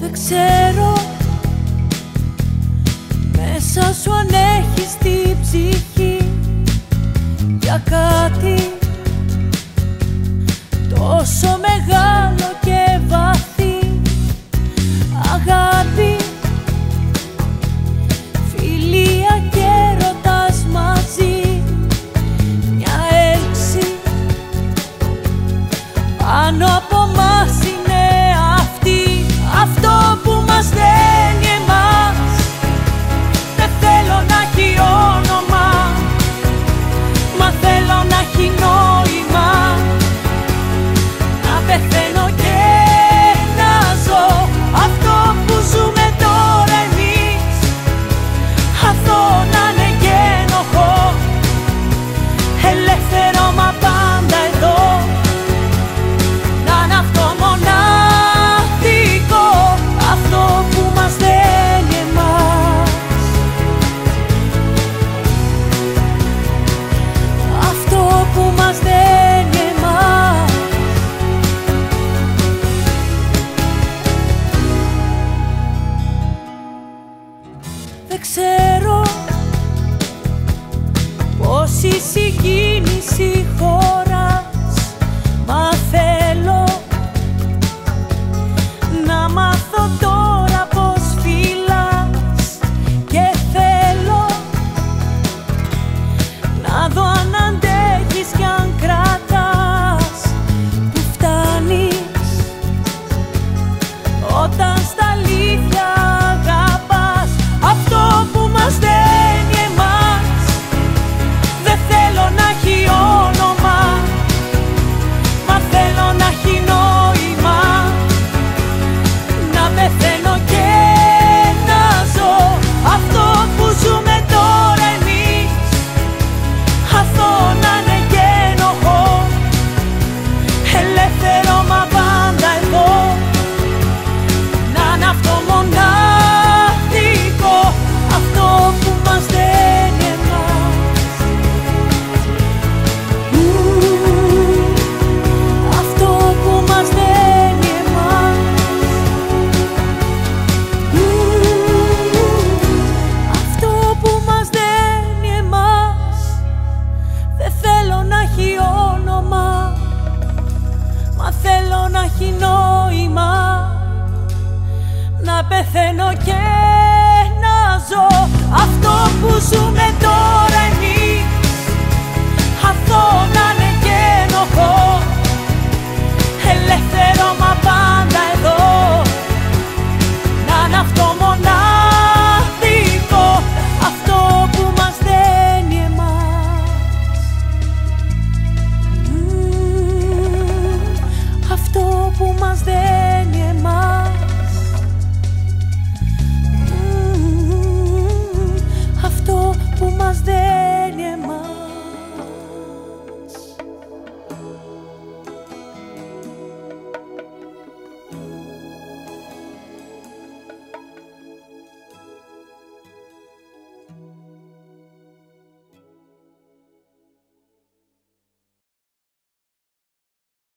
Δεν ξέρω. Μέσα σου αν έχεις την ψυχή Για κάτι. Μισή συγκίνηση χώρας Μα θέλω να μάθω το νόημα. Να πεθαίνω και να ζω. Αυτό που ζω Pumas de